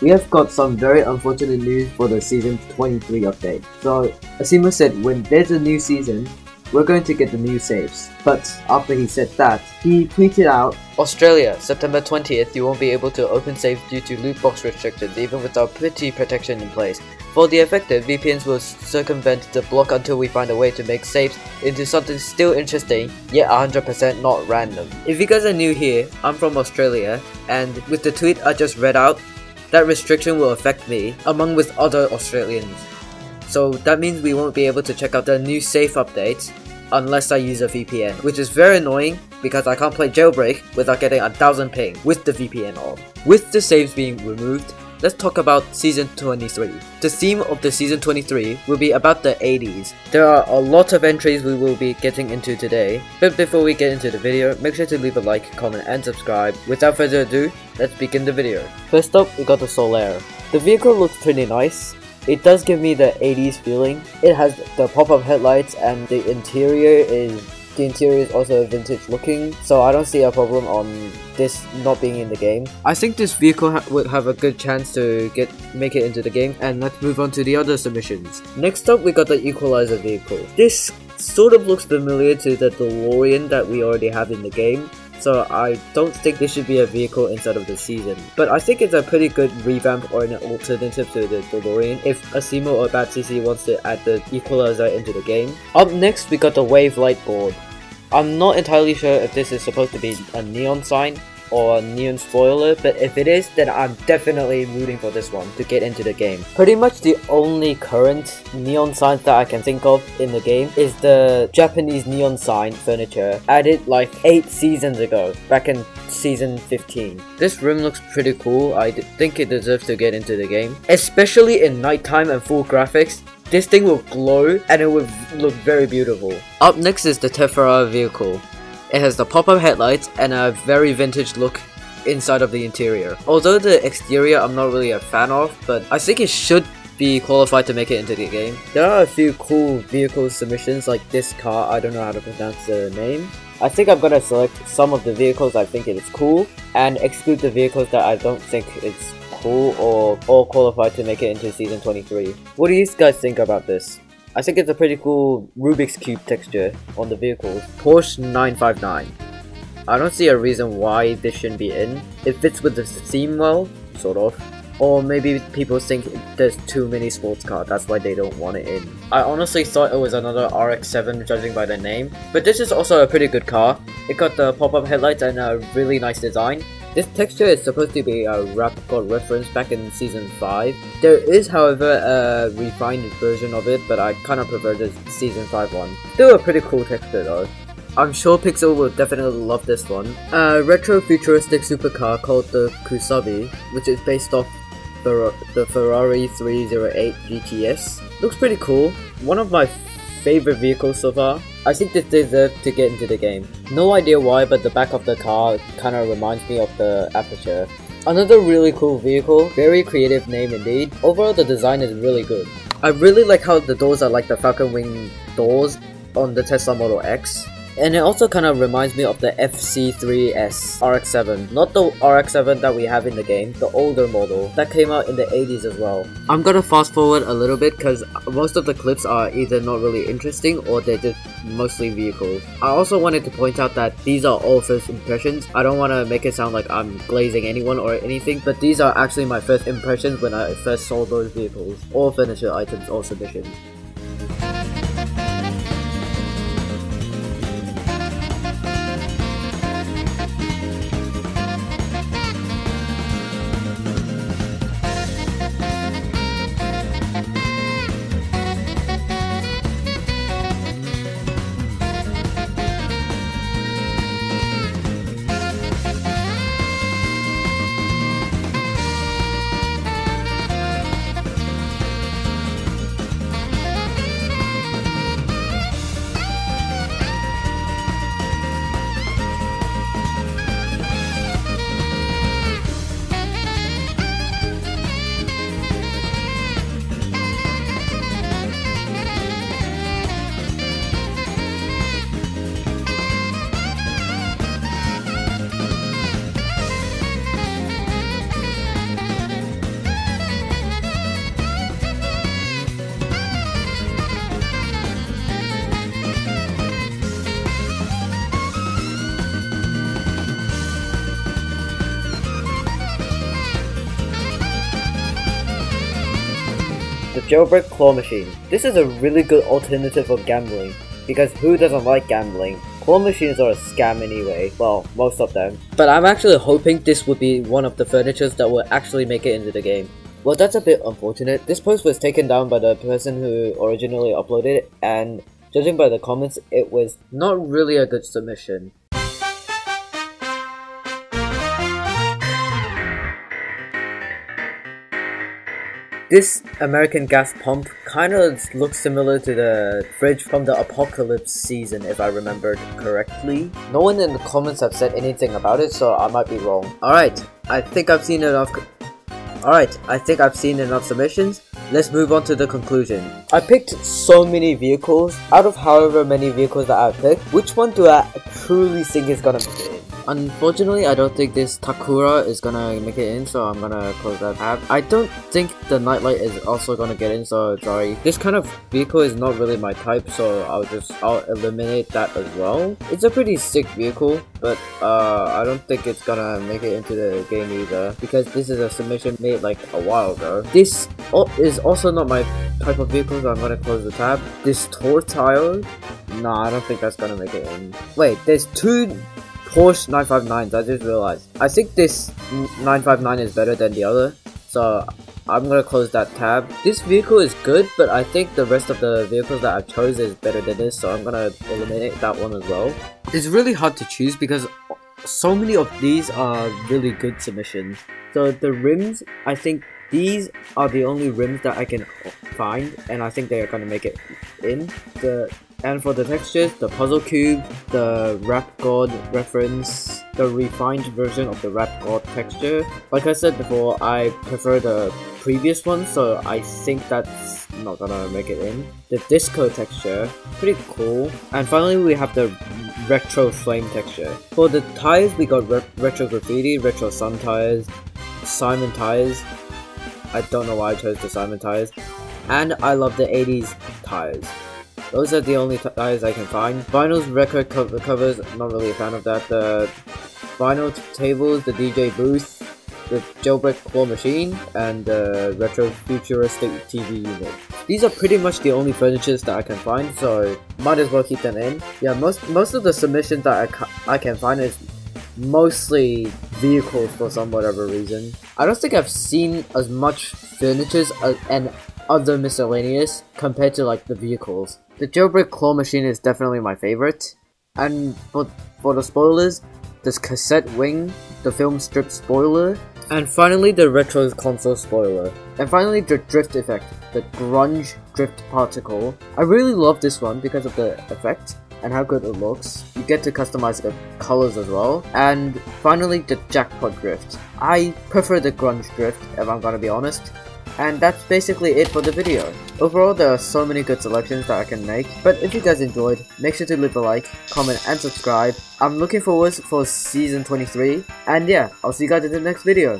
we have got some very unfortunate news for the season 23 update. So, Asimo said when there's a new season, we're going to get the new safes. But after he said that, he tweeted out, Australia, September 20th, you won't be able to open safes due to loot box restrictions even with our pity protection in place. For the effective, VPNs will circumvent the block until we find a way to make safes into something still interesting, yet 100% not random. If you guys are new here, I'm from Australia, and with the tweet I just read out, that restriction will affect me, among with other Australians. So that means we won't be able to check out the new safe update unless I use a VPN, which is very annoying because I can't play jailbreak without getting a thousand ping with the VPN on. With the safes being removed, let's talk about Season 23. The theme of the Season 23 will be about the 80s. There are a lot of entries we will be getting into today, but before we get into the video, make sure to leave a like, comment and subscribe. Without further ado, let's begin the video. First up, we got the Solaire. The vehicle looks pretty nice, it does give me the 80s feeling. It has the pop-up headlights and the interior is the interior is also vintage looking, so I don't see a problem on this not being in the game. I think this vehicle ha would have a good chance to get make it into the game, and let's move on to the other submissions. Next up, we got the Equalizer vehicle. This sort of looks familiar to the DeLorean that we already have in the game, so I don't think this should be a vehicle inside of the season. But I think it's a pretty good revamp or an alternative to the DeLorean if Asimo or BadCC wants to add the equalizer into the game. Up next we got the Wave Light board. I'm not entirely sure if this is supposed to be a neon sign, or neon spoiler, but if it is, then I'm definitely rooting for this one to get into the game. Pretty much the only current neon signs that I can think of in the game is the Japanese neon sign furniture added like 8 seasons ago, back in season 15. This room looks pretty cool, I think it deserves to get into the game. Especially in nighttime and full graphics, this thing will glow and it will look very beautiful. Up next is the Tephra vehicle. It has the pop-up headlights and a very vintage look inside of the interior. Although the exterior I'm not really a fan of, but I think it should be qualified to make it into the game. There are a few cool vehicle submissions like this car, I don't know how to pronounce the name. I think I'm gonna select some of the vehicles I think it is cool and exclude the vehicles that I don't think it's cool or all qualified to make it into season 23. What do you guys think about this? I think it's a pretty cool Rubik's Cube texture on the vehicles. Porsche 959. I don't see a reason why this shouldn't be in. It fits with the theme well, sort of. Or maybe people think there's too many sports cars, that's why they don't want it in. I honestly thought it was another RX-7 judging by the name, but this is also a pretty good car. It got the pop-up headlights and a really nice design. This texture is supposed to be a rap reference back in season 5. There is however a refined version of it, but I kinda prefer the season 5 one. Still a pretty cool texture though. I'm sure Pixel will definitely love this one. A retro futuristic supercar called the Kusabi, which is based off the, the Ferrari 308 GTS. Looks pretty cool. One of my favorite vehicles so far. I think this deserves to get into the game. No idea why, but the back of the car kinda reminds me of the Aperture. Another really cool vehicle, very creative name indeed. Overall the design is really good. I really like how the doors are like the Falcon Wing doors on the Tesla Model X. And it also kind of reminds me of the FC3S RX-7. Not the RX-7 that we have in the game, the older model that came out in the 80s as well. I'm gonna fast forward a little bit because most of the clips are either not really interesting or they're just mostly vehicles. I also wanted to point out that these are all first impressions. I don't want to make it sound like I'm glazing anyone or anything, but these are actually my first impressions when I first saw those vehicles. All furniture items or submissions. Jailbreak Claw Machine. This is a really good alternative of gambling, because who doesn't like gambling? Claw machines are a scam anyway, well, most of them. But I'm actually hoping this would be one of the furnitures that will actually make it into the game. Well, that's a bit unfortunate. This post was taken down by the person who originally uploaded it, and judging by the comments, it was not really a good submission. This American gas pump kind of looks similar to the fridge from the Apocalypse season, if I remembered correctly. No one in the comments have said anything about it, so I might be wrong. Alright, I think I've seen enough. Alright, I think I've seen enough submissions. Let's move on to the conclusion. I picked so many vehicles. Out of however many vehicles that I've picked, which one do I truly think is gonna be Unfortunately, I don't think this Takura is gonna make it in, so I'm gonna close that tab. I don't think the Nightlight is also gonna get in, so sorry. This kind of vehicle is not really my type, so I'll just, I'll eliminate that as well. It's a pretty sick vehicle, but uh, I don't think it's gonna make it into the game either, because this is a submission made like a while ago. This is also not my type of vehicle, so I'm gonna close the tab. This Tortile Nah, I don't think that's gonna make it in. Wait, there's two Porsche 959s, I just realized. I think this 959 is better than the other, so I'm gonna close that tab. This vehicle is good, but I think the rest of the vehicles that I've chose is better than this, so I'm gonna eliminate that one as well. It's really hard to choose because so many of these are really good submissions. So the rims, I think these are the only rims that I can find, and I think they are gonna make it in. The and for the textures, the puzzle cube, the rap god reference, the refined version of the rap god texture. Like I said before, I prefer the previous one, so I think that's not gonna make it in. The disco texture, pretty cool. And finally we have the retro flame texture. For the tires, we got re retro graffiti, retro sun tires, Simon tires. I don't know why I chose the Simon tires. And I love the 80s tires. Those are the only tires I can find. Vinyl's record cover covers, not really a fan of that. The vinyl tables, the DJ booth, the jailbreak claw machine, and the retro futuristic TV unit. These are pretty much the only furnitures that I can find, so might as well keep them in. Yeah, most most of the submissions that I, ca I can find is mostly vehicles for some whatever reason. I don't think I've seen as much furniture uh, and other miscellaneous compared to like the vehicles. The jailbreak claw machine is definitely my favorite. And for, for the spoilers, this cassette wing, the film strip spoiler, and finally the retro console spoiler. And finally the drift effect, the grunge drift particle. I really love this one because of the effect and how good it looks. You get to customize the colors as well. And finally the jackpot drift. I prefer the grunge drift if I'm gonna be honest. And that's basically it for the video. Overall, there are so many good selections that I can make, but if you guys enjoyed, make sure to leave a like, comment, and subscribe. I'm looking forward for season 23, and yeah, I'll see you guys in the next video.